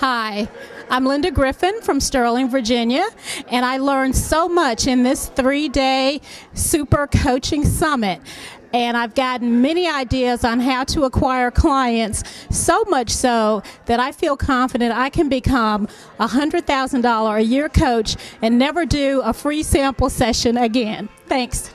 Hi, I'm Linda Griffin from Sterling, Virginia, and I learned so much in this three day super coaching summit. And I've gotten many ideas on how to acquire clients, so much so that I feel confident I can become a $100,000 a year coach and never do a free sample session again. Thanks.